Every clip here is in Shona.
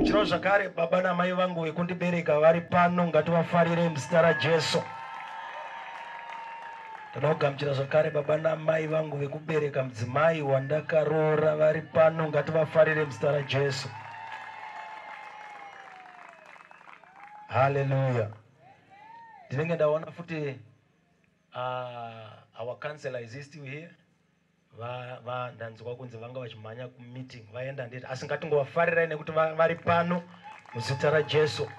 ndinogamuchirawo zvakare baba namai vangu vekundibereka vari pano ngativafarire muzita rajesu ndoda kugamuchira zvakare baba namai vangu vekubereka mudzimai wandakaroora vari pano ngativafarire muzita rajesu haleluya ndinenge ndaona futi uh, our counselor is he still here ndanzwa kunzi vanga vachimhanya kumeeting vaenda ndeti asi ngatingovafarirai nekuti va- vari pano muzita rajesu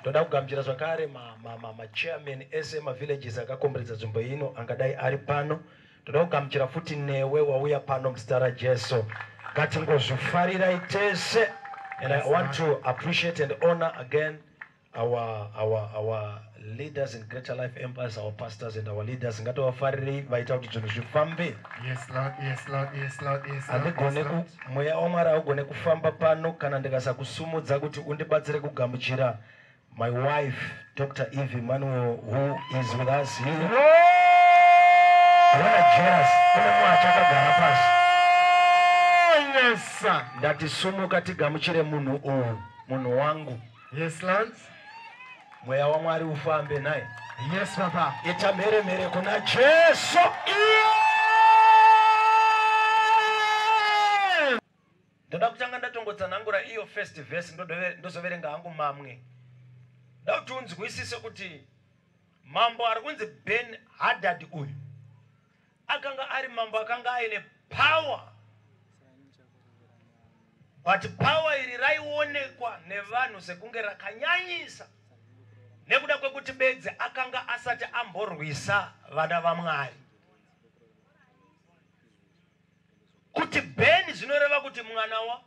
ndoda kugamuchira zvakare machairman ma, ma, machairman ese mavillages akakomberedza nzvimbo ino angadai ari pano. Ndoda kugamuchira futi newe wauya pano muzita rajesu ngatingozvifarirai tese. And i want to appreciate and honor again our, our, our leaders in greater life empires our pastors and our leaders ngativafarirei vaita kuti zvinhu zvifambe Yes, Lord. Yes, Lord. Yes, Lord. Yes, Lord. Yes, handigone mweya wamwari haugone kufamba pano kana ndikasakusumudza kuti undibatsire kugamuchira my wife dr eve manuel who is with us ona jeras une munhu achakagara pasi yes, sir. ndatisumuka tigamuchire munhu uyu munhu wangu Yes, Lord. Mweya wamwari ufambe naye. Yes, Papa. ita mheremhere kuna jesu. Ndoda kutanga ndatongotsanangura iyo first verse ndodove- ndozoverenga hangu mamwe. Nda kuti unzwisise kuti mambo ari kunzi ben hadad uyu. Akanga ari mambo akanga aine power. But power iri raionekwa nevanhu sekunge rakanyanyisa nekuda kwekuti bedzi akanga asati amborwisa vana vamwari kuti bheni zvinoreva kuti mwana wa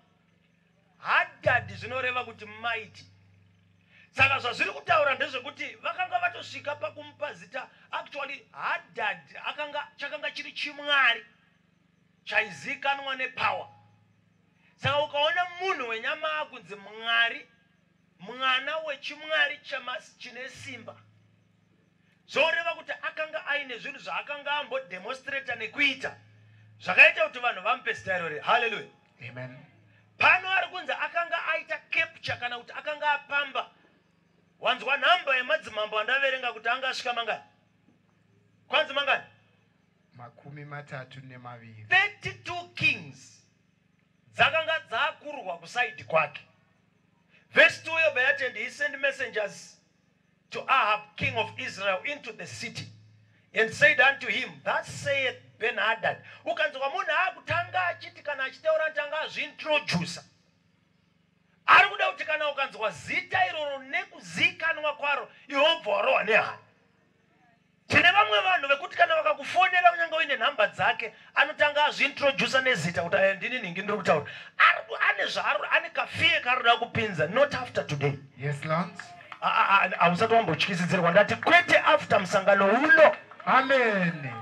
hadhadhi zvinoreva kuti maiti. Saka zvazviri kutaura ndezvekuti vakanga vatosvika pakumupa zita actually hadhadhi akanga chakanga chiri chimwari chaizikanwa nepower. Saka ukaona munhu wenyama akunzi mwari mwana wechimwari chine simba. Zvoreva kuti akanga aine zvinhu zvaakanga ambodemonstrata nekuita. Zvakaita kuti vanhu vamupe zita irori haleluya Amen. pano ari kunzi akanga aita capture kana kuti akanga apamba. Wanzwa nhamba yemadzimambo andaverenga kuti anga asvika mangani? Kwanzi mangani? Makumi matatu nemaviri. 32 kings dzakanga dzakurwa kusaidi kwake verse 2 yobva yati and he sent messengers to ahab king of israel into the city and said unto him thus saith ben hadad ukanzwa munhu aakutanga achiti kana achitaura atanga azviintrodusa ari kuda kuti kana ukanzwa zita iroro nekuzikanwa kwaro iwobva warohwa nehana tine vamwe vanhu vekuti kana vakakufonera kunyange uine nhamba dzake anotanga azviintrodusa nezita kuti aya ndini ningi ndiri kutaura. Ane zvaaro ane kafiye karoda kupinza not after today. Yes hausati wambotyisidzirwa ndati kwete after musangano uno. Amen.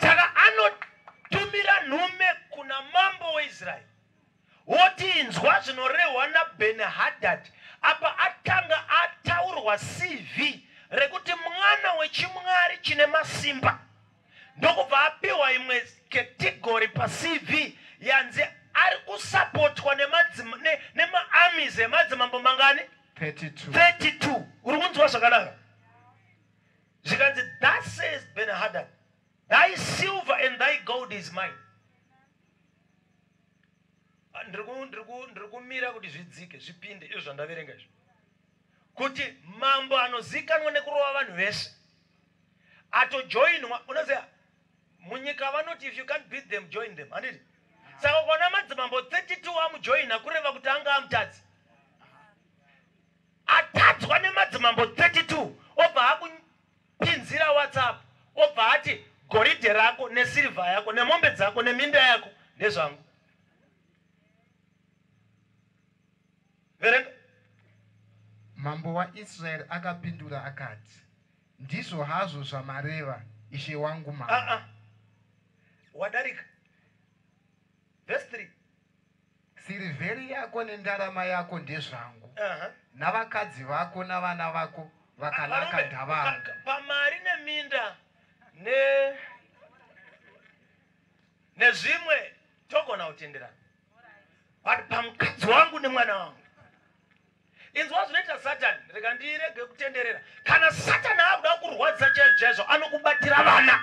Saka anotumira nhume kuna mambo weisraeri woti inzwa zvinorehwa nabheni hadhadhi apa atanga ataurwa cv rekuti mwana wechimwari chine masimba ndokubva apiwa imwe ketigori pacv yanzi ari kusapotwa nemadzima- ne- emadzimambo mangani? 32 32 uri kunzwa zvakanaka? Zvikanzi thus says ben hadad thy silver and thy gold is mine. Ah, ndiri kumira kuti zvidzike zvipinde izvo zvandaverenga izvo kuti mambo anozikanwa nekurova vanhu vese atojoinwa. Unoziva munyika vanoti if you can't beat them join them. Handiti saka ukaona madzimambo 32 amujoina kureva kuti anga amutadzi. Atadzwa nemadzimambo 32 obva akupinzira whatsapp obva ati goridhe rako nesirivha yako nemombe dzako neminda yako ndezvangu. Verenga mambo waisraeri akapindura akati ndizvo hazvo zvamareva ishe wangu mambo Ah, ah. wadarika. Vhesi 3 sirivheri yako nendarama yako ndezvangu. Aha. navakadzi vako navana vako vakanaka ka- pamari neminda ne nezvimwe togona kutenderana. But pamukadzi wangu nemwana wangu inzwa zvinoita satani rega ndirege kutenderera. Kana satani akuda kurwadza chaizvo chaizvo anokubatira vana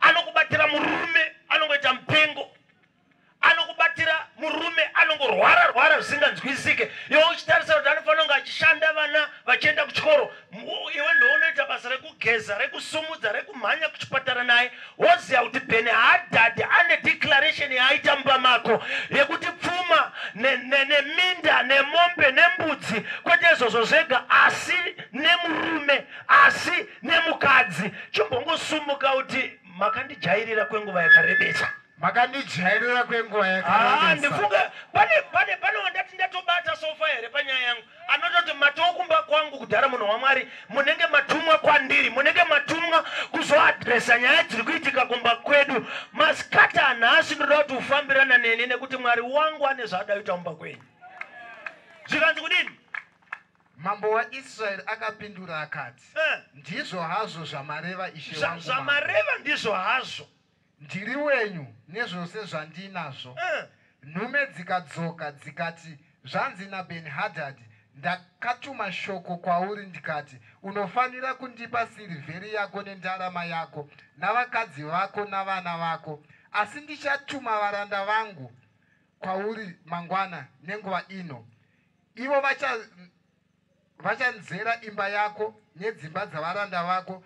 anokubatira murume anongoita mupengo murume anongorwara rwara zvisinganzwisike. Iwe uchitarisa kuti anofanira kunge achishanda vana vachienda kuchikoro. Iwe ndounoita basa rekugeza rekusumudza rekumhanya kuchipatara naye. Woziva kuti bheni hadhadhi ane declaration yaaita mumba mako yekuti pfuma ne- ne- neminda nemombe nembudzi kwete izvozvo zvega asi nemurume asi nemukadzi. Chimbongosumuka kuti makandijairira kwenguva yakarebesa makandijairira kwenguva Ah, yakareba ndifunga pane pane pane wandati ndatobata sofa here panyaya yangu? Anototi matokumba kwangu kudhara munhu wamwari munenge matumwa kwandiri munenge matumwa kuzoadhiresa nyaya dziri kuitika kumba kwedu. Masikati anhasi ndoda kuti ufambirana neni nekuti mwari wangu ane zvaada kuita mumba kwenyu. Zvikanzi kudini? Mambo waisraeri akapindura akati Eh, ndizvo hazvo zvamareva ishe wangu zvamareva ndizvo hazvo ndiri wenyu nezvose zvandinazvo. Eh, nhume dzikadzoka dzikati zvanzi nabheni hadhadhi ndakatuma shoko kwauri ndikati unofanira kundipa sirivheri yako nendarama yako navakadzi vako navana vako. Asi ndichatuma varanda vangu kwauri mangwana nenguva ino. Ivo vacha- vachanzera imba yako nedzimba dzavaranda vako.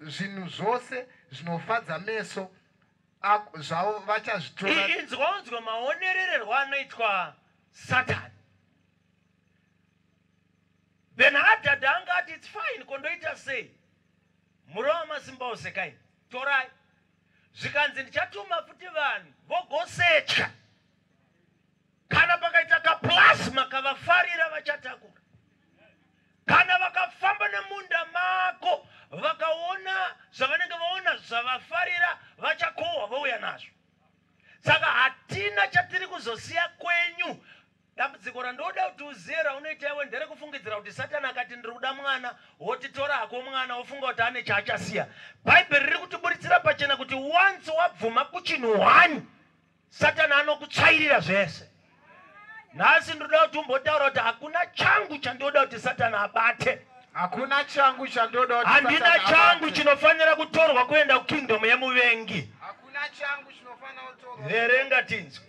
Zvinhu zvose zvinofadza meso zvavo vachazvitora. Inzwa unzwa maonerererwo anoitwa satani. Benhadhadhi angati its fine kondoita sei? Murova masimba ose kaini torai. Zvikanzi ndichatuma futi vanhu vogosetya kana pakaita kaplasma kavafarira vachatakura. Kana vakafamba nemunda mako vakaona zvavanenge vaona zvavafarira vachakohwa vouya nazvo. Saka hatina chatiri kuzosiya kwenyu. Dambudziko randoda kuti uziye raunoita iwe nderekufungidzira kuti satani akati ndiri kuda mwana wotitora hako mwana wofunga kuti ane chaachasiya. Bhaibheri riri kutiburitsira pachena kuti once wabvuma kuchinhu hwani satani anokutsvairira zvese. Nhasi ndinoda kuti umbotaura kuti hakuna changu chandinoda kuti satani abate hakuna changu chandoda handina changu chinofanira kutorwa kuenda kukingdom yemuvengi hakuna changu chinofanira kutorwa. Verenga tinzwi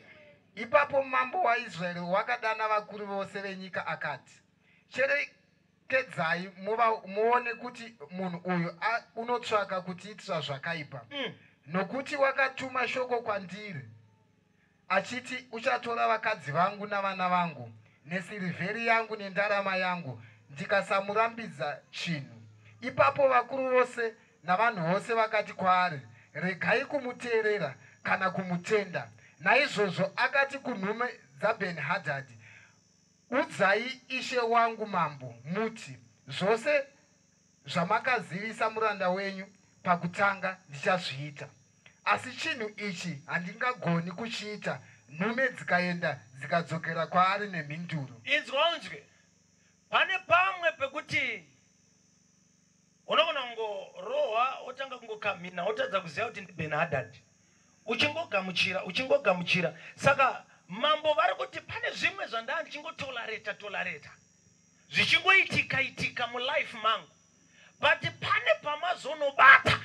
ipapo mambo waisraeri wakadana vakuru vose venyika akati cherekedzai muone kuti munhu uyu unotsvaka kutiitira zvakaipa. Mm. nokuti wakatuma shoko kwandiri achiti uchatora vakadzi vangu navana vangu nesirivheri yangu nendarama yangu ndikasamurambidza chinhu. Ipapo vakuru vose navanhu vose vakati kwaari regai kumuteerera kana kumutenda. Naizvozvo akati kunhume dzabheni hadhadhi udzai ishe wangu mambo muti. Zvose zvamakazivisa muranda wenyu pakutanga ndichazviita. Asi chinhu ichi handingagoni kuchiita. Nhume dzikaenda dzikadzokera kwaari nemhinduro. Inzwa unzwe pane pamwe pekuti unogona kungorohwa wotanga kungokamhina wotadza kuziva kuti ndi benhadhadhi uchingogamuchira uchingogamuchira. Saka mambo vari kuti pane zvimwe zvandaa ndichingotolareta tolareta. Zvichingoitika itika mulife mangu. But pane pamazonobata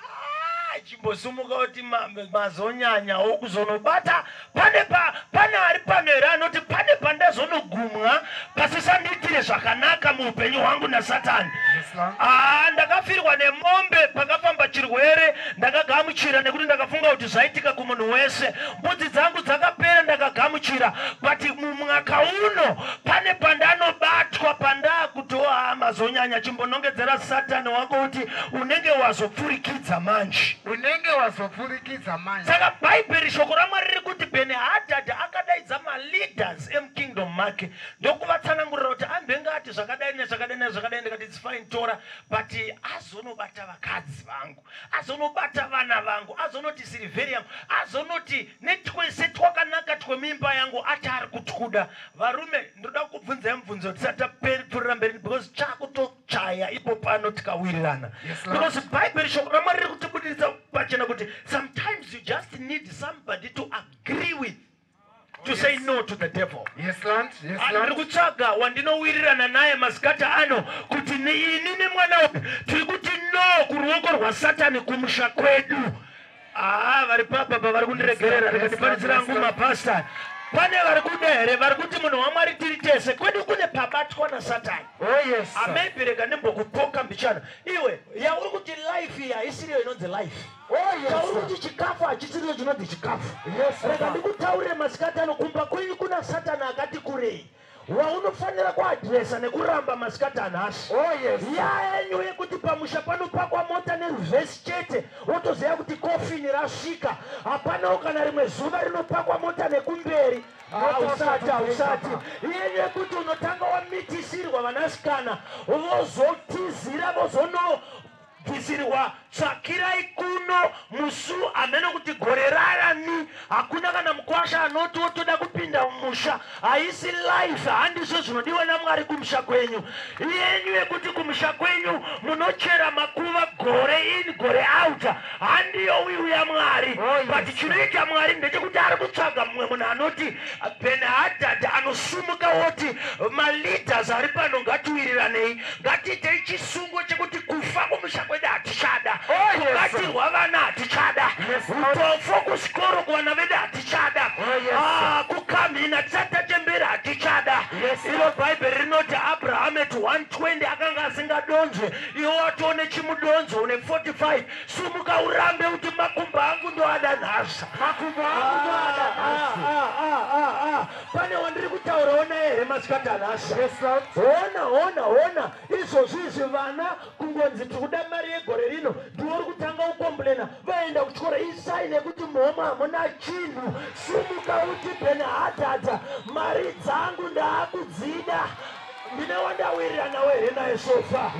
Ah, chimbosumuka kuti ma- mazonyanyawo kuzonobata pane pa pane ari pano here anoti pane pandazonogumwa pasisandiitire zvakanaka muupenyu hwangu nasatani. Lord. Ah, ndakafirwa nemombe pakafamba chirwere ndakagamuchira nekuti ndakafunga kuti zvaitika kumunhu wese. Mbudzi dzangu dzakapera ndakagamuchira. But mumwaka uno pane pandanobatwa pandaakutoa mazonyanya chimbonongedzera satani wako kuti unenge wazopfurikidza manje unenge wazopfurikidza manje saka bhaibheri shoko ramwari riri kuti bhenihadhadhi akadaidza maleaders emukingdom make. Ndokuvatsanangurira kuti ambenge ati zvakadai nezvakadai nezvakadai ndikati its fine tora. But azonobata vakadzi vangu azonobata vana vangu azonoti sirivheri yangu azonoti netwese twakanaka twemimba yangu ati ari kutwuda varume ndoda kubvunzai mubvunzo tisati tapfuurira mberi because chakutochaya ipo pano tikawirirana. Because bhaibheri shoko ramwari riri kutibudiritsa pachena kuti sometimes you just need somebody to agree with to say say no to the devil. Yes lord. Yes ndiri lord. kutsvaga wandinowirirana naye masikata ano kuti ini nemwana upi tiri kuti no kuruoko rwasatani kumusha kwedu. Aa vari papapa vari kundiregerera rikandiparidzira ngu mapasta pane vari kuda here? Vari kuti munhu wamwari tiri tese kwedu kune pabatwa nasatani. Oh yes amaybe rega ndimbokupoka mbichana. Iwe yauri kuti life iyi haisiriyo inonzi life. Oh tauri sir. kuti chikafu hachisiriyo chinonzi chikafu. Rega ndikutaurire masikati ano kumba kwenyu kuna satani akati kurei waunofanira kuadhiresa nekuramba masikati anhasi oh yes. Yaenyu yekuti pamusha panopakwa mota neruvhesi chete wotoziva kuti kofini rasvika. Hapanawo kana rimwe zuva rinopakwa mota nekumberi. Ah, usati hausati. yenyu yekuti unotanga wamitisirwa vanasikana vozotizira vozono bvisirwa tsvakirai kuno musu. Hamene kuti gore rarani. Hakuna kana mukwasha anoti wotoda kupinda mumusha haisi life handizvo zvinodiwa namwari kumusha kwenyu. Yenyu yekuti kumusha kwenyu munochera makuva gore in gore out handiyo wiwu yamwari Oh, but chinoita mwari ndechekuti ari kutsvaga mumwe munhu anoti benhadhadhi anosumuka woti maleaders ari pano ngatiwiriranei. Ngatiitei chisungo chekuti kufa kumusha kwedu hatichada. Oh, yes, kubatirwa vana hatichada. Yes, Lord. utofo kuchikoro kuvana vedu hatichada. Oh, yes. Ah, kukamhina tisati mberi hatichada. Yes, iro bhaibheri rinoti abraham at 120 akanga asingadonzwe iwe watone chimudonzo une 45 sumuka urambe kuti makumbo angu ndoada nhasa makumbo angu ndoada ah, nhasi. ah, ah, pane wandiri kutaura ona here masikati anhasa yes lord. Ona ona ona. Izvozvi izvi vana kungonzi tiri kuda mari yegore rino ndiwo uri kutanga kukomburena vaenda kuchikora. Isai nekuti muhoma hamuna chinhu. Sumuka uti benhadhadha mari dzangu ndaakudzida. Ndine wandawirirana here naye sofa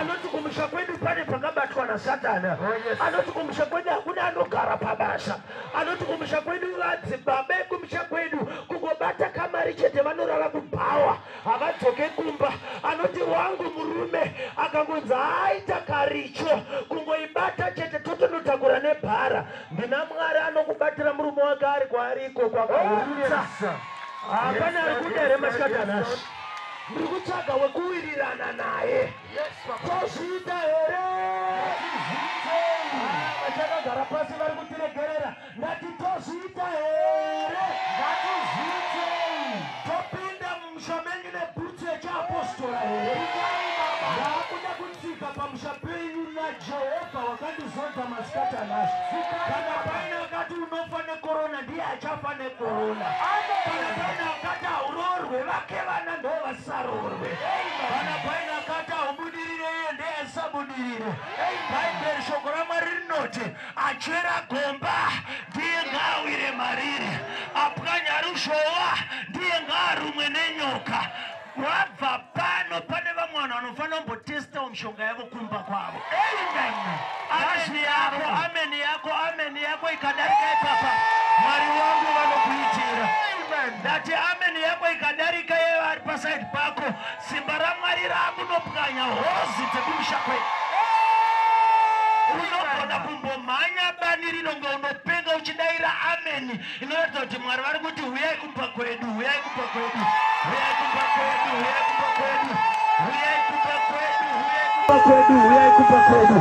anoti kumusha kwedu pane pakabatwa nasatana. Oh, anoti kumusha kwedu hakuna anogara pabasa anoti kumusha kwedu vadzibaba ekumusha kwedu. Kungobata kamari chete vanorara mubhawa havadzoke kumba anoti wangu murume akangonzi aita karicho kungoibata chete totonotakura nebhara. Ndina mwari anokubatira murume wake ari kwaariko oh sir. hapana Yes, ari kuda here masikatanashi Yes, ndiri kutsvaga wekuwirirana naye. Tozviita here? Ah, vachakagara pasi vari kutiregerera ndati tozviita here wakandizodza masikatanashi kana paine akati unofa nekorona ndiye achafa nekorona kana paine akati haurorwe vake vana ndo vasarorwe. Kana paine akati haubudirire iye ndiye asabudirire. Bhaibheri shoko ramwari rinoti achera gomba ndiye ngaawire mariri. Apwanya ruzhowa ndiye ngaarumwe nenyoka. Wabva pano pane vamwe vanhu vanofanira kumbotestawo mishonga yavo kumba kwavo ameni yako ameni yako ameni yako ikadarika ipapa mwari wangu vanokuitira. Ndati ameni yako ikadarika iye vari pasaidi pako. Simba ramwari rakunopwanya hozi dzekumusha kwedu unogona kumbomhanya bani rino ngaunopenga uchidayira ameni. Inoratidza kuti mwari vari kuti huyai kumba kwedu huyai kumba kwedu huyai kumba kwedu huyai kwedu huyai kumba kwedu.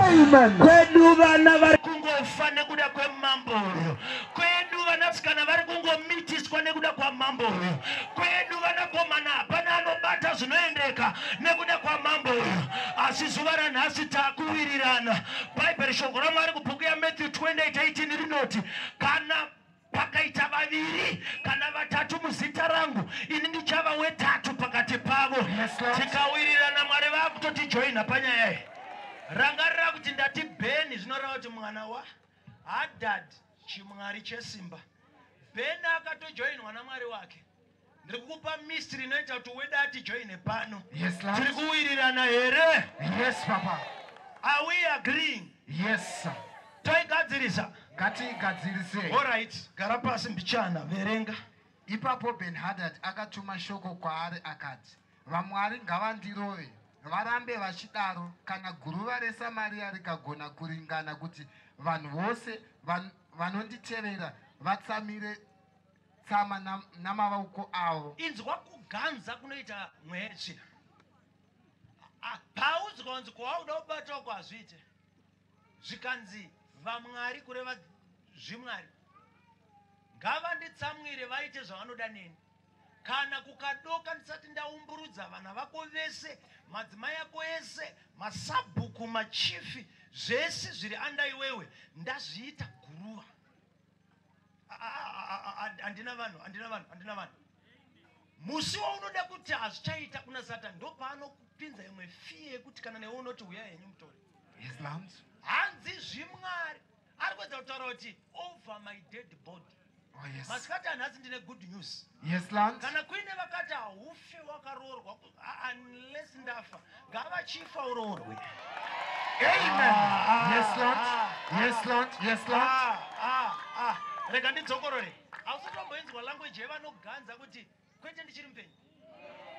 Kwedu vana vari kungofa nekuda kwemambo uyu kwedu vanasikana vari kungomitiswa nekuda kwamambo uyu kwedu vanakomana hapana anobata zvinoendeka nekuda kwamambo uyu asi zuva ranhasi takuwirirana bhaibheri shoko ramwari kubhuku yamatthew 2818 rinoti kana pakaita vaviri kana vatatu muzita rangu ini ndichava wetatu pakati pavo. Yes, Lord. tikawirirana vakutotijoina panyaya iyi rangarira kuti ndati bheni zvinoreva kuti mwana wa hadhad chimwari chesimba. Bheni akatojoinwa namwari wake. Ndiri kukupa mistri inoita kuti weda atijoine pano. Tiri kuwirirana here? Yes, Papa. are we agreeing? Yes, sir. toigadzirisa. Ngatiigadzirisei oright gara pasi mbichana verenga. Ipapo benhadhad akatuma shoko kwaari akati vamwari ngavandirove varambe vachidaro kana guruva resamariya rikagona kuringana kuti vanhu vose van- vanonditevera vatsamire tsama nam- namavoko avo. Inzwa kuganza kunoita mwetsvina Ah, paudzwa kunzi kwauda kubatawo kwazviite zvikanzi vamwari kureva zvimwari. Ngavanditsamwire vaite zvavanoda neni kana kukadoka ndisati ndaumburudza vana vako vese madzimai ako ese masabhuku machifi zvese zviri anda iwewe ndazviita guruva. Handina vanhu handina vanhu handina vanhu. Musi waunoda kuti hazvichaita kuna satani ndo paanokupinza imwe fiye yekuti kana newe unoti uya henyu mutore. Hanzi zvimwari ari kuedza kutaura kuti over my dead body oh yes. Masikati anhasi ndine good news. Yes lord kana kuine vakati haufe wakaroorwa unless ndafa ngavachifa uroorwe. Amen. Ah, yes lord ah, yes lord yes lord Ah, rega ndidzokorore. Hausitomboinzwa language yevanoganza kuti kwete ndichiri mupenyu.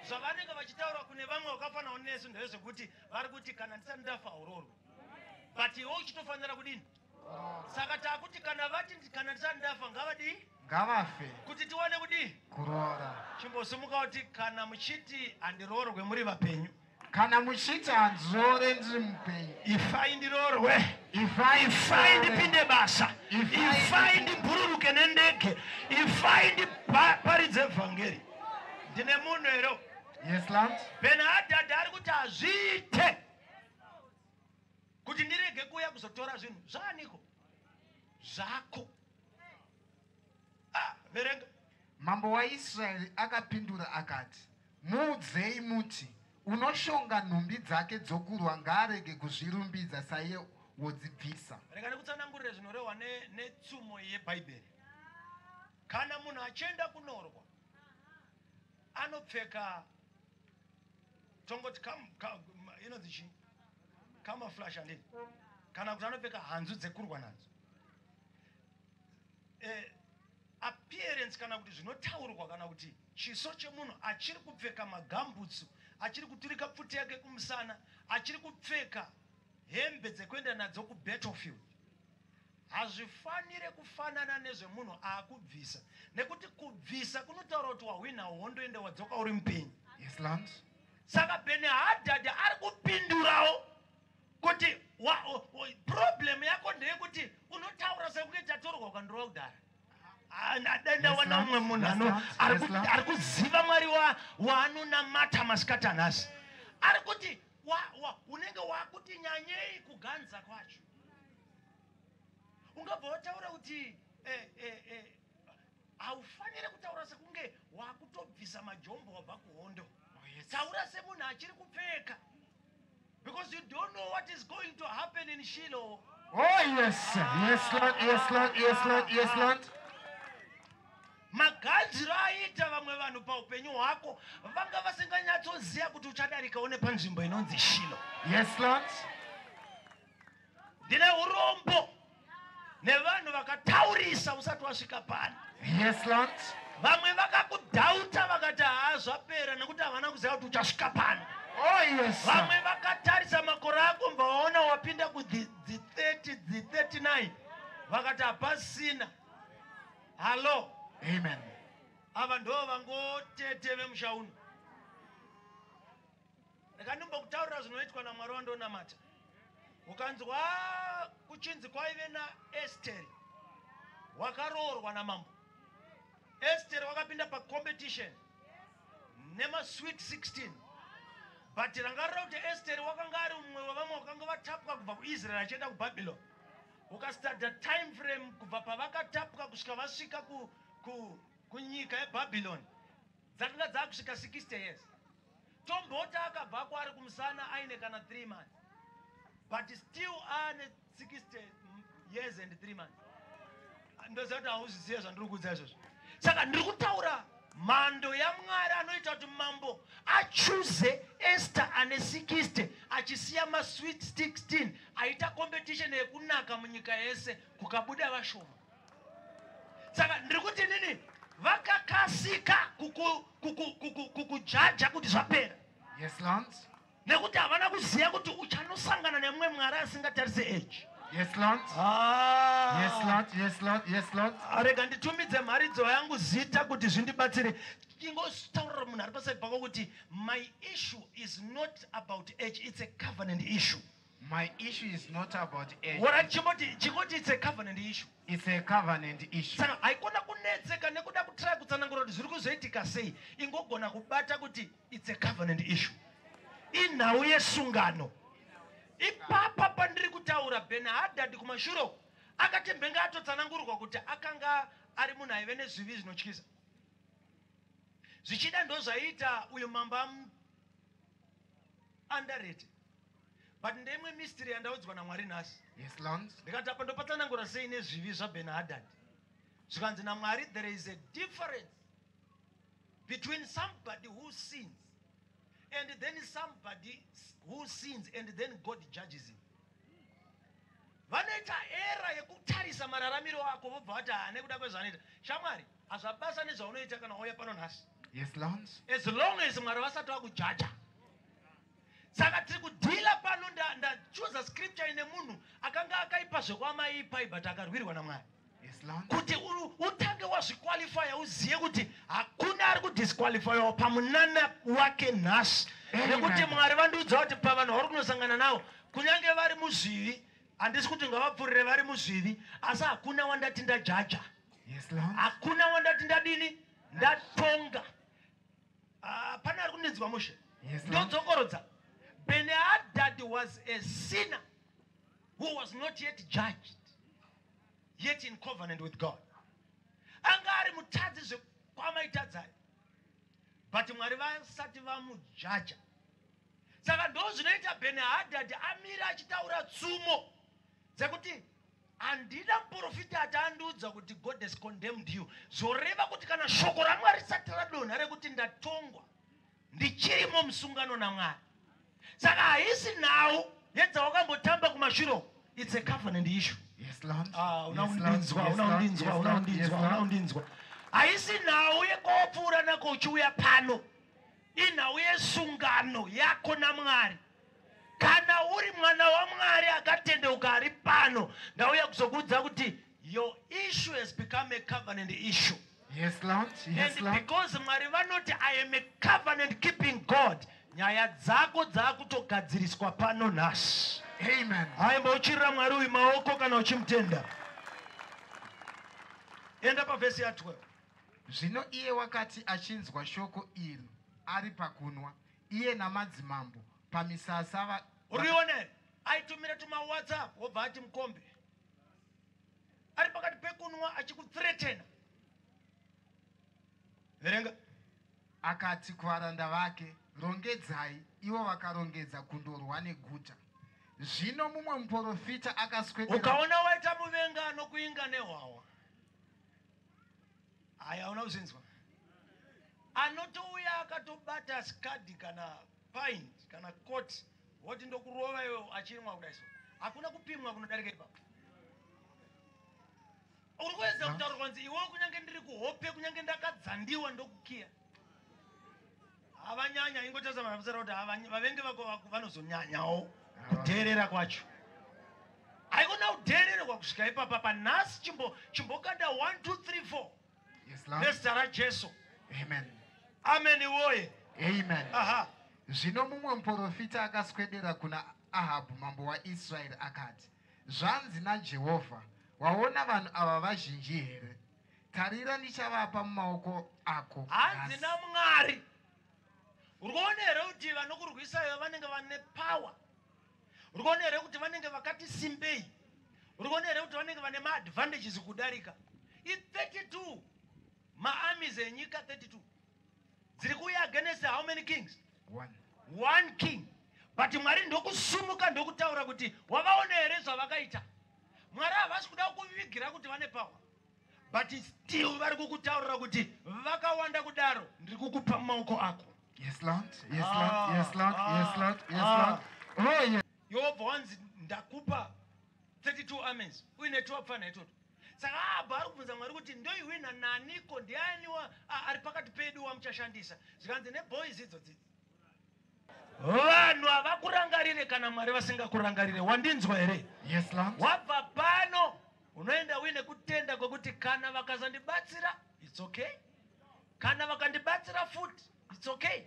Zvavanenge vachitaura kune vamwe vakafanana nesu ndezvekuti vari kuti kana ndisati ndafa uroorwe but iwe uchitofanira kudini saka taakuti kana vati kana ndisati ndafa ngavadii ngavafe. Kuti tiwane kudii kuroora chimbosimuka kuti kana muchiti handiroorwe muri vapenyu kana muchiti handiroore ndiri mupenyu. ifai ndiroorwe. Ifai ifai ndipinde basa. Ifai ifai ndibhururuke nendege ifai ndiparidze vhangeri. Ndine munhu ero. Yes lord. Benhadhadhi ari kuti hazviite kuti ndirege kuuya kuzotora zvinhu zvaaniko? Zvako. Ah, verenga mambo waisraeri akapindura akati muudzei muti. Unoshonga nhumbi dzake dzokurwa ngaarege kuzvirumbidza saiye wodzibvisa. Rega ndikutsanangurire zvinorehwa ne- netsumo yebhaibheri kana munhu achienda kunorwa anopfeka tongoti inonzi chii kamaflash handini kana kuti anopfeka hanzu dzekurwa nadzo? Eh, appearance kana kuti zvinotaurwa kana kuti chiso chemunhu achiri kupfeka magambutsu achiri kuturika pfuti yake kumusana achiri kupfeka hembe dzekuenda nadzo kubattlefield hazvifanire kufanana nezvemunhu aakubvisa. Nekuti kubvisa kunotaura kuti wahwina hondo ende wadzoka uri mupenyu. Yes saka benihadhadhi ari kupindurawo kuti wa- o- o- problem yako ndeyekuti unotaura sekunge tatorwa ukandirova kudhara. Ah, ndada ndawana Yes, mumwe munhu ari kuziva mwari wa- waanonamata masikati anhasi ari kuti unenge wakuti nyanyei kuganza kwacho. Ungabva wataura kuti eh, eh, eh, haufaniri kutaura sekunge wakutobvisa majombo wabva kuhondo. Taura semunhu achiri kupfeka because you don't know what is going to happen in shilo oh yes yes lord yes lord yes lord yes lord. Magadziro aita vamwe vanhu paupenyu hwako. Vanga vasinganyatsoziva kuti uchadarikawo nepanzvimbo inonzi shilo yes lord. Ndine urombo nevanhu vakataurisa usati wasvika pano. Yes lord. Vamwe vakakudhauta vakati haa zvapera nekuti havana kuziva kuti uchasvika pano vamwe vakatarisa makore ako mbva vaona wapinda kudzi30 dzi39 vakati hapasina. Halo? Amen. Ava ndo vangotete vemusha uno rekandimbokutaurira zvinoitwa namwari wandonamata. Ukanzwa kuchinzi kwaive naesteri wakaroorwa namambo. Esteri wakapinda pacompetition nemasweet 16 but ranga rira kuti esteri wakanga ari mumwe wevamwe vakanga vatapwa kubva kuisraeri achienda kubhabhiloni. Ukastadha time frame kubva pavakatapwa kusvika vasvika ku, ku, kunyika yebhabhiloni. Dzakanga dzakusvika 60 years. Tomboti akabvako ari kumusana aine kana 3 months. But still ane 60 years and 3 months. Ndoziva kuti hauzvizive zvandiri kuudza izvozvo. Saka ndiri kutaura mhando yamwari anoita kuti mambo achuze ester ane 60 achisiya masweet 16 aita competition yekunaka munyika yese kukabuda vashoma. Saka ndiri kuti nini vakakasika kuku- kuku- kuku- kukujaja kuti zvapera. Yes nekuti havana kuziva kuti uchanosangana nemumwe mwari asingatarise age Yes, Lord. Ah. Yes, Lord. Yes, Lord. Yes, Lord. rega nditumidze mharidzo yangu zita kuti zvindibatsire ingotaurira munhu ari paside pako kuti my issue is not about age it's a covenant issue My issue is not about age. ora chingoti chingoti it's a covenant issue It's a covenant issue. saka haikona kunetseka nekuda kutrai kutsanangura kuti zviri kuzoitika sei ingogona kubata kuti it's a covenant issue inhau yesungano ipapa pandiri kutaura benhadhadhi kumashuro akati mbenge atotsanangurwa kuti akanga ari munhu aive nezvivi zvinotyisa zvichida ndo zvaiita uyu mamba andarete but ndeimwe misteri yandaudzwa namwari nhasi Yes, Lord. ndikati apa ndopatsanangura sei nezvivi zvabenhadhadhi zvikanzi namwari there is a difference between somebody who sins and then somebody who sins and then god judges him vanoita era yekutarisa mararamiro ako vobva vati haa nekuda kwezvanoita shamwari hazvabasa nezvaunoita kana wauya pano nhasi Yes, Lord. as long as mwari vasati vakujaja saka tiri kudhila pano nda- ndachuza scripture ine munhu akanga akaipa zvekwamaipai but akarwirwa namwari. Kuti utange wazvikwalifya uzive kuti hakuna ari kudisqualifyawo pamunana wake nhasi. Nekuti mwari vandiudza kuti pavanhu vari kunosangana navo kunyange vari muzvivi handisi kuti ngavapfurire vari muzvivi asi hakuna wandati ndajaja. Hakuna wandati ndadini? Ndatonga. Ah, pane ari kundinzwa mushe ndodzokorodza benehadad was a sinner who was not yet judged yet in covenant with god. Anga ari mutadzi zvekwamaitadzai but mwari vasati vamujaja. Saka ndo zvinoita benehadhadhi amire achitaura tsumo dzekuti handina muprofita ataandiudza kuti god has condemned you. Zvoreva kuti kana shoko ramwari risati radonha rekuti ndatongwa ndichirimo musungano namwari. Saka haisi nhau yedzawakambotamba kumashuro its a covenant issue Ah, una Yes, Lord. undinzwa Yes, una Lord. undinzwa Yes, una Lord. Yes, undinzwa una Lord. undinzwa haisi nhau yekwawapfuura nako uchiuya pano inhau yesungano yako namwari kana uri mwana wamwari akatendeuka ari pano ndauya kuzokuudza kuti your issue has become a covenant issue Yes, Lord. Yes, and Lord. because mwari vanoti i am a covenant keeping god nyaya dzako dzaakutogadziriswa pano nhasi Amen. haimba uchirira mwari uyu maoko kana uchimutenda. Enda pavhesi ya12 zvino iye wakati achinzwa shoko iri ari pakunwa iye namadzimambo pamisasa va- uriona here aitumira tumawhatsapp wobva ati mukombe. Ari pakati pekunwa achikuthretena verenga. Akati kuvaranda vake rongedzai. Ivo vakarongedza kundorwa neguta zvino mumwe muprofita akaswedera ukaona waita muvenga anokuinga nehwawa. Haya hauna kuzinzwa anotouya akatobata skadhi kana pint kana cot woti ndokurova iwe achimwa kudai so hakuna kupimwa kunodarika ipapo. Uri kuedza kutaura kwanzi iwewo kunyange ndiri kuhope kunyange ndakadzandiwa ndokukiya. Havanyanya ingotarisa mafasara kuti vavengi vako vako vanozonyanyawo kudheerera kwacho. Haikona kudheererwa kusvika ipapa panhasi chimbo- chimbokanda 1 2 3 4 Yes, Lord. nezita rajesu Amen. ameni woye Amen. aha. Zvino mumwe muprofita akaswedera kuna ahabhu mambo waisraeri akati zvanzi najehovha waona vanhu ava vazhinji here? Tarira ndichavapa mumaoko ako. Hanzi nhasi." namwari. Uri kuona here kuti vanokurwisayo vanenge vane pawa uri kuona here kuti vanenge vakati simbei uri kuona here kuti vanenge vane maadvantages kudarika i32 maamis enyika 32 dziri kuuya against how many kings One. one king but mwari ndokusumuka ndokutaura kuti wavaona here zvavakaita mwari havasi kuda kuvigira kuti vane pawa but still vari kukutaurira kuti vakawanda kudaro ndiri kukupa mumaoko ako Yes, Lord. Yes, Ah, Lord. Yes, Lord. Yes, Lord. Yes, ah. Lord. Oh, yes. Yehova wanzi ndakupa 32 amens. Uine tiwapfana itoto. Saka abva ari kubvunza mwari kuti ndoiwina naniko ndianiwa ari pakati pedu wamuchashandisa? Zvikanzi neboys idzo dzidzi vanhu havakurangarire kana mwari vasingakurangarire. Wandinzwa here? Yes, Lord. wabva pano unoenda uine kutenda kwekuti kana vakazandibatsira its okay. Kana vakandibatsira futi its okay.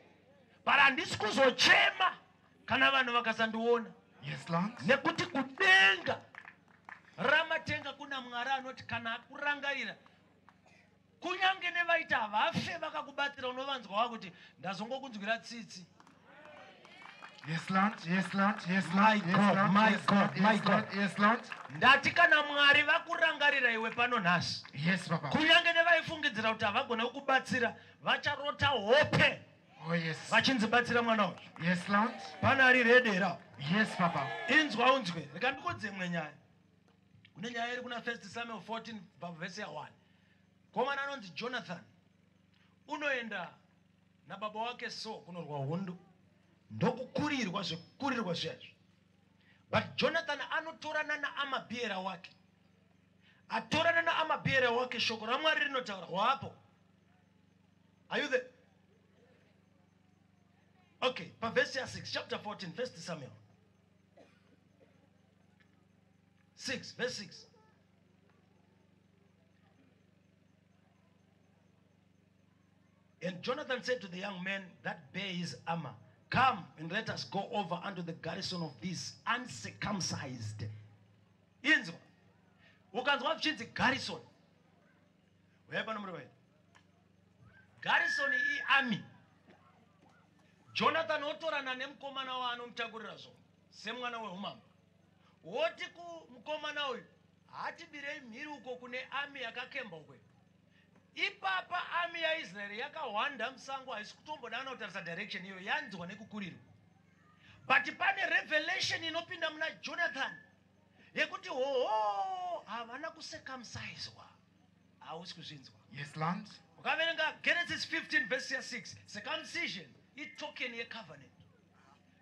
But handisi kuzochema kana vanhu vakazandiona Yes, Lord. nekuti kudenga ramatenga kuna mwari anoti kana akurangarira kunyange nevaita havafe vakakubatsira unovanzwa wakuti ndazongokunzwira tsitsi Yes, Lord. Yes, Lord. Yes, Lord. My Yes, God, Lord. my Yes, God, Lord. my Yes, God. Yes, Lord. ndati kana mwari vakurangarira iwe pano nhasi Yes, kunyange nevaifungidzira kuti havagona kukubatsira vacharota hope yes. Vachinzibatsira mwana uyu. Pana ari redera. Yes, Papa. inzwa unzwe. Reka ndikudze imwe nyaya. Kune nyaya iri kuna 1 samuel 14 pavhesi ya1 komana anonzi jonathan unoenda nababa wake so kunorwa hondo ndokukurirwa zvekukurirwa zviyazvo but jonathan anotorana naamabhiera wake. Atorana naamabhiera wake shoko ramwari rinotaura. Wapo are you there okay pavhesi ya6 chapter 14 1 samuel 6 verse 6 And Jonathan said to the young man that bear his armor, Come and let us go over unto the garrison of these uncircumcised. Inzwa. Ukanzwa zvichinzi garrison. Uyai pano muri vairi. Garrison iarmy. Jonathan otorana nemukomana waanomutakurira zvombo semwana weumambo. woti kumukomana uyu hatibirei mhiri uko kune ami yakakemba ukwe ipapa ami yaisraeri yakahwanda musango haisi kutombodana kutarisa direction iyo yanzwa nekukurirwa but pane revelation inopinda muna jonathan yekuti hoho havana kusekamsaizwa hausi kuzvinzwa. Yes, Lord. ukaverenga genesis 15 verse ya 6 circumcision itoken yecovenant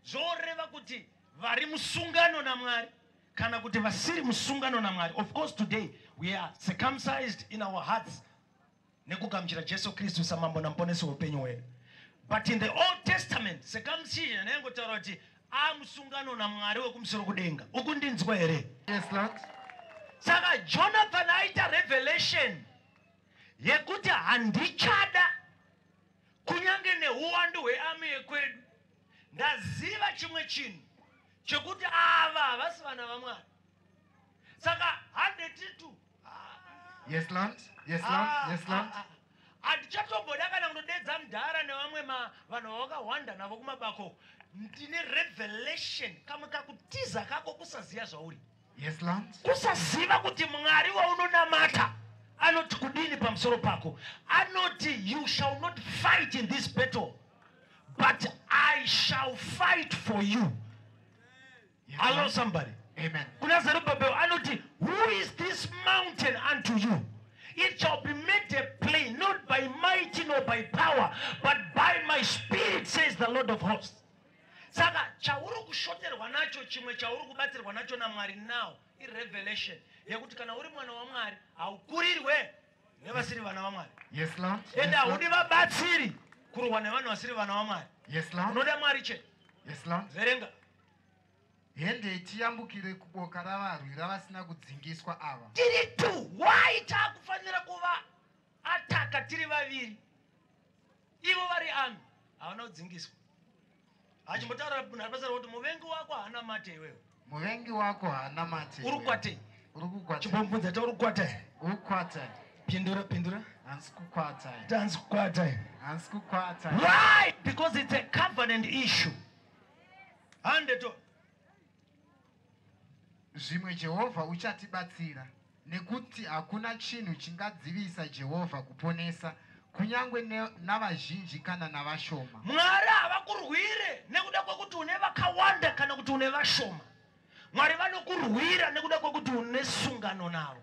zvoreva kuti vari musungano namwari kana kuti vasiri musungano namwari of course today we are circumcised in our hearts nekugamuchira jesu kristu samambo namuponesi weupenyu hwedu but in the old testament circumcision yaingotaura kuti amusungano namwari wekumusoro kudenga. Uku ndinzwa here? Yes, Lord. saka jonathan aita revelation yekuti handichada kunyange neuwandu hweami yekwedu ndaziva chimwe chinhu chekuti ava havasi vana vamwari saka handetitu Yes, Lord. Yes, Ah, Lord. Yes, Lord. handichatomboda kana kundodedza mudhara nevamwe ma- vanhu vavakahwanda navo kumabako ndine revelation kamwe kakutiza kako kusaziva zvauri Yes, Lord. kusaziva kuti mwari waunonamata anoti kudini pamusoro pako? Anoti you shall not fight in this battle but i shall fight for you. Hello somebody. Amen. kuna zerubhabhel anoti who is this mountain unto you? It shall be made a plain not by mighty nor by power but by my spirit says the lord of hosts. Saka chauri kushoterwa nacho chimwe chauri kubatsirwa nacho namwari now irevelation yekuti kana uri mwana wamwari haukurirwe nevasiri vana vamwari Yes, Lord. Yes, ende haudi vabatsiri kurwa nevanhu vasiri vana vamwari Yes, Lord. unoda mwari chete Yes, Lord. verenga. Hende tiyambukire kuboka ravarwi ravasina kudzingiswa ava. Tiri tu wai taakufanira kuva ataka tiri vaviri. Ivo vari ami havana kudzingiswa. Achimbotaura munhu ari pasara kuti muvengi wako haana mate iwewo muvengi wako haana mate uri kwatei uri kukwata chimbomubvunza tauri kukwata here ukwata pindura pindura. Hansi kukwata tanzi kukwata here hansi kukwata why? Because it's a covenant issue. Handeto. Zvimwe jehovha uchatibatsira nekuti hakuna chinhu chingadzivisa jehovha kuponesa kunyange navazhinji kana navashoma. Mwari havakurwire nekuda kwekuti une vakawanda kana kuti une vashoma mwari vanokurwira nekuda kwekuti une sungano navo.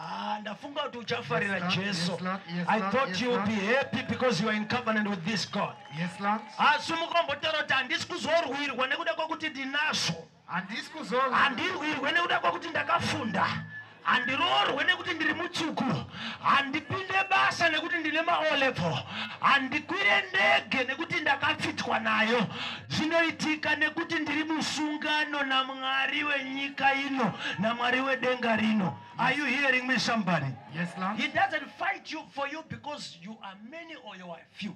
Ah, ndafunga kuti uchafarira Yes, jesu. Yes. Yes, i thought Yes, you would be happy because you are in covenant with this god. Asi mukombotaura kuti handisi kuzorwirwa nekuda kwekuti ndinazvo handirwirwe nekuda kwekuti ndakafunda handiroorwe nekuti ndiri mutsvuku handipinde basa nekuti ndine maolevo handikwire ndege nekuti ndakapfitwa nayo zvinoitika nekuti ndiri musungano namwari wenyika ino namwari wedenga rino are you hearing me somebody yes lord He doesn't fight you for you because you are many or you are few.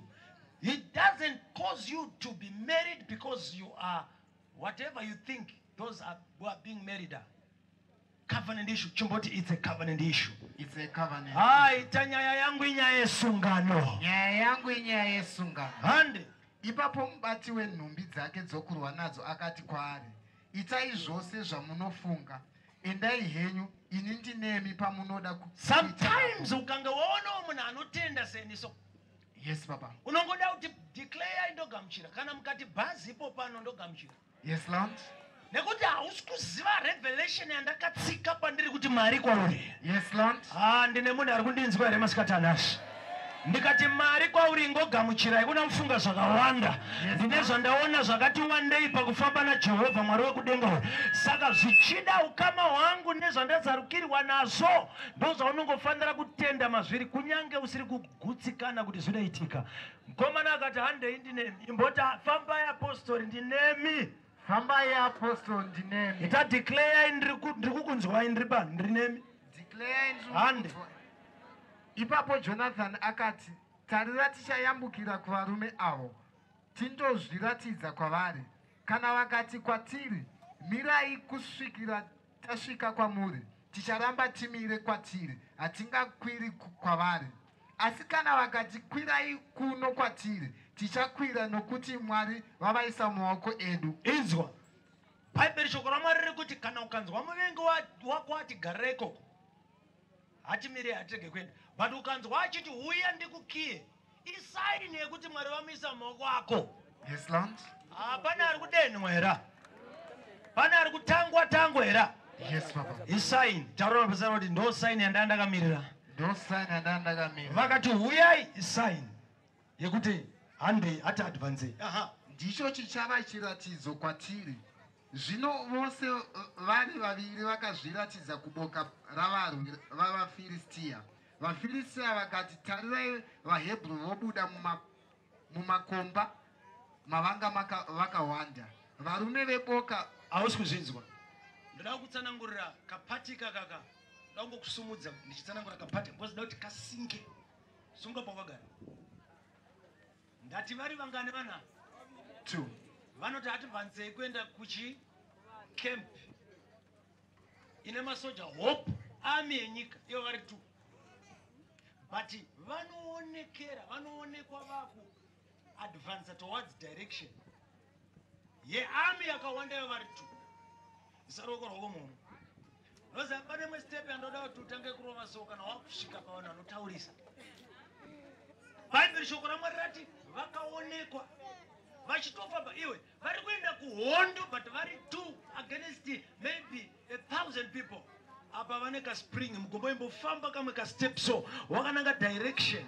He doesn't cause you to be married because you are whatever you think those are who are being married are. Covenant issue. Chimboti, it's a covenant issue. it's a covenant Ah, ita nyaya yangu inyaya yesungano. nyaya yangu inyaya yesungano Hande. ipapo mubati wenhumbi dzake dzokurwa nadzo akati kwaari itai zvose zvamunofunga endai henyu ini ndinemi pamunoda Sometimes ukanga waonawo munhu anotenda seniso yes papa unongoda kuti declare indogamuchira kana mukati bhazi ipo pano ndogamuchira yes lord nekuti hausi kuziva revelation yandakatsika pandiri kuti mari kwauri. Yes lord. Ah ndine munhu ari kundinzwa here masikati anasi ndikati mari kwauri ingogamuchirai kuna mufunga zvakawanda. Ndine zvandaona zvakati wandei pakufamba najehovha mwari wekudenga uyu. Saka zvichida ukama hwangu nezvandazarukirwa nazvo ndo zvaunongofanira kutenda mazviri kunyange usiri kugutsikana kuti zvinoitika. Mukomana akati handei ndinemi imboti fambai apostori ndinemi fambai apostol ndinemi itadeclare ndiri kukunzwai ndiri pano ndiri nemi Hande. ipapo jonathan akati tarira tichayambukira kuvarume avo tindozviratidza kwavari. Kana vakati kwatiri mirai kusvikira tasvika kwamuri ticharamba timire kwatiri hatingakwiri kwavari. Asi kana vakati kwirai kuno kwatiri tichakwira nokuti mwari vavaisa mumaoko edu. Inzwa. Bhaibheri shoko ramwari riri kuti kana ukanzwa muvengi wa- wako ati garira ikoko hatimire hatirege kuenda. But ukanzwa achiti uya ndikukiye isaini yekuti mwari vamuisa mumaoko ako yes pane ari kudenhwa hera pane ari kutangwa tangwa papa isaini taura mapesana kuti ndo saini yandanga ndakamirira vakati huyai isaini. Yekuti handei hati advancei aha. Ndicho chichava chiratidzo kwatiri. Zvino vose uh, vari vaviri vakazviratidza kuboka ravarwi vavafiristiya vafiristiya vakati tarirai vahebhuru vobuda muma- mumakomba mavanga maka- vakawanda. Varume veboka hausi kuzvinzwa ndoda kutsanangurira kapati kakaka ndoda kungokusumudza ndichitsanangura kapati because ndoda kuti kasinge. Sunga pakwagara ndati vari vangane vana? Two. Vanoti advancei kuenda kuchi camp. Ine masoja hope army yenyika ivo vari two. But vanoonekera vanoonekwa vaku advance towards direction. Yearmy yakawanda ivo vari two. Isa ruoko rwako muno. Noziva pane imwe step yandoda kuti utange kurova so kana wakusvika pavanhu vanotaurisa bhaibheri shoko ramwari rati vakaonekwa. Vachitofamba iwe vari kuenda kuhondo but vari two against maybe a thousand people. Apa vane kaspring mugombo imbofamba kamwe kastep so wakananga direction.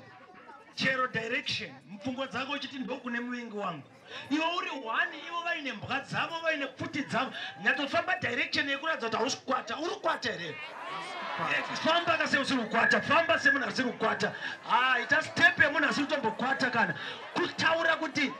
Chero direction mupfungwa dzako uchiti ndokune muvengi wangu. Iwe uri one ivo vaine mbwa dzavo vaine pfuti dzavo. Nyatofamba direction yekuratidza kuti hausi kukwata uri kukwata here? Eh, famba ka seusiri kukwata famba semunhu asiri kukwata ha ita step yemunhu asiri kutombokwata kana. Kutaura kuti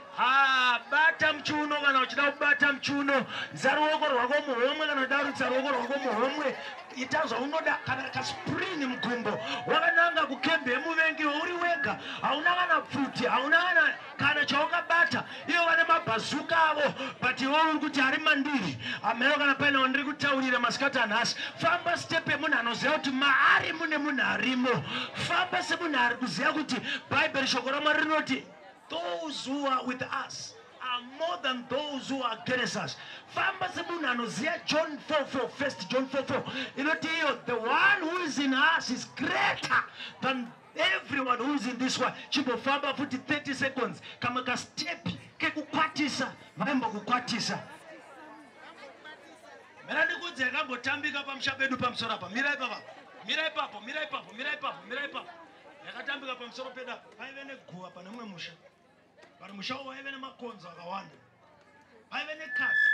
bata muchiuno kana uchida kubata muchiuno isa ruoko rwako muhomwe kana uchida kurutsa ruoko rwako muhomwe ita zvaunoda kana kaspring mugumbo wakananga kukembe yemuvengi uri wega. Hauna kana pfuti hauna kana kana chaukabata. Ivo vane mabhazuka avo but iwe uri kuti ari mandiri. Amero kana paine wandiri kutaurira masikati anhasi famba step yemunhu anoziva kuti maari mune munhu arimo. Famba semunhu ari kuziva kuti bhaibheri shoko ramwari rinoti those who are with us are more than those who are against us. Famba semunhu anoziva john 44 first john 44 inoti iyo the one who is in us is greater than everyone who is in this one chimbofamba futi 30 seconds. Kamwe kastepi kekukwatisa vaimbokukwatisa mera ndikudzi yakambotambika pamusha pedu pamusoro apa. Mira ipapa mira ipapo mira ipapo mira ipapo mira ipapo yakatambika pamusoro pedu apa. Paive neguva pane mumwe musha pane musha uvo vaive nemakonzo akawanda paive nekasi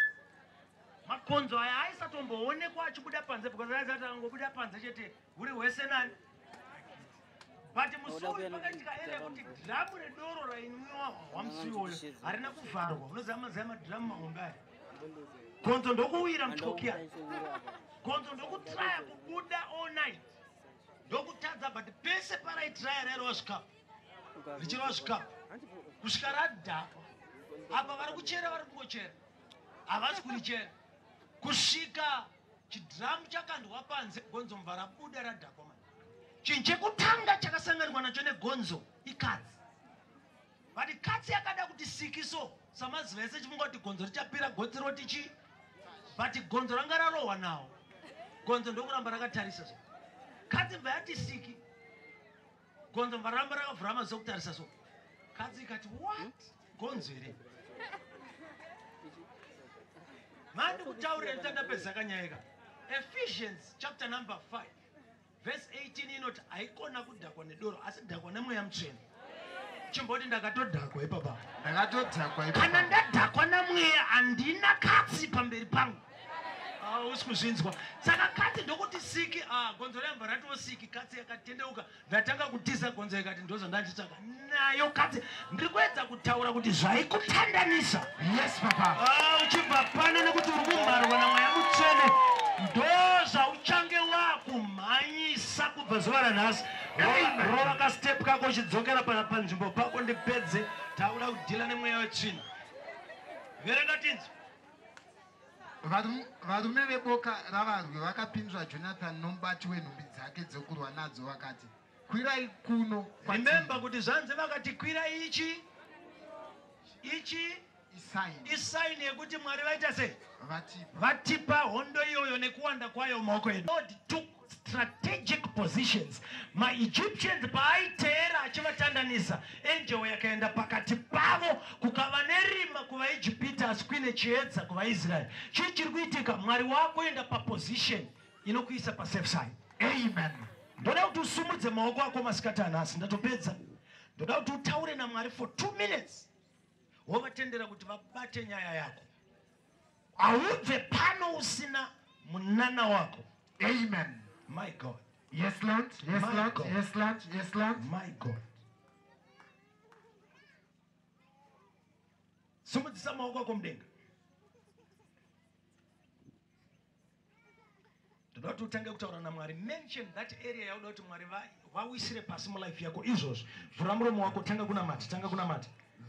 makonzo aya aisatomboonekwa achibuda panze because aisati angobuda panze chete huri hwese nani but musi Unoda uyu kuenda pakaitika kuti ere kuti Dragon dhiramu redoro rainwiwa wamusi uyoyo harina kuvharwa unozama zama dhiramu mahombe aya gonzo ndokuwira mutokia gonzo ndokutraya kubuda all night. Ndokutadza but pese paraitraya rairova zvikapu richirova zvikapu kusvika radhakwa. Apa vari kuchera vari kungochera. Havasi kurichera kusvika chidhiramu chakandwa panze gonzo mva rabuda radhakwa mani. Chinhu chekutanga chakasanganirwa nacho negonzo ikadzi. But katsi yakada kuti sikiso samaziva ese chifunga kuti gonzo richapira gotsi roti chi but gonzo ranga rarohwa nawo gonzo ndokuramba rakatarisa so. Katsi mva yati siki gonzo mva raramba rakavhura maziso kutarisa so katsi ikati what? Gonzo here mandi kutaurira nditanda pezakanyayika ephesians chapter number 5 verse 18 inoti haikona kudhakwa nedoro asi dhakwa nemweya mutsvene chimboti ndakatodhakwa ipapa. Ndakatodhakwa kana ndadhakwa namweya handina katsi pamberi pangu usi kuzvinzwa saka katsi ndokuti siki ah, gonzo rayamba ratosiki katsi yakatendeuka ndatanga kutiza gonzo ikati ndozo ndanditsvaka nayo katsi ndiri kuedza kutaura kuti zvaikutandanisa yes papa. Ah, uchibva pano nekuti uri kumharwa namweya mutsvene ndo zvauchange wakumhanyisa kubva zuva ranhasi. Rova- kastepu kako uchidzokera pa- panzvimbo pako ndipedze taura kudhila nemweya wetsvina verenga tinzwi. Varu- varume veboka ravarwi vakapindura jonathan nomubati wenhumbi dzake dzokurwa nadzo vakati kwirai kuno kwatiri." rememba kuti zvanzi vakati kwira ichi ichi isaini yekuti mwari vaita sei vatipa. Vatipa hondo iyoyo nekuwanda kwayo mumaoko edu strategic positions. Maegyptians paaiteera achivatandanisa. Enjewo yakaenda pakati pavo kukava nerima kuvaijipita asi kuine chiedza kuvaisraeri chii chiri kuitika? Mwari wakuenda paposition inokuisa pasafe side. Amen. Ndoda kuti usumudze maoko ako masikati anhasi ndatopedza. Ndoda kuti utaure namwari for two minutes. Wovatendera kuti vabate nyaya yako. Haubve pano usina munana wako. Amen my god. Yes lord. Yes My lord. God. yes lord. Yes lord. My god. Sumudzisa maoko ako mudenga ndoda kuti utange kutaura namwari mention that area yauda kuti mwari va- vawisire pasi mulife yako? Izvozvo vhura muromo wako tanga kunamata tanga kunamata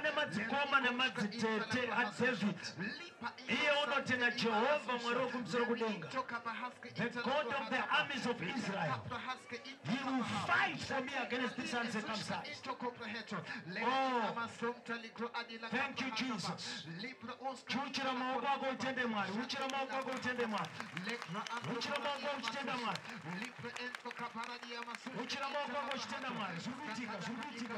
nemadzikoma nemadzitete iye mwari wekumusoro kudenga the god of the armies of israel. He will fight for me against this uncircumcised. Oh, thank you, Jesus. chiuchira maoko ako utende mwari. Uchira maoko ako mwari. Uchira maoko ako uchitenda mwari. Uchira maoko ako uchitenda mwari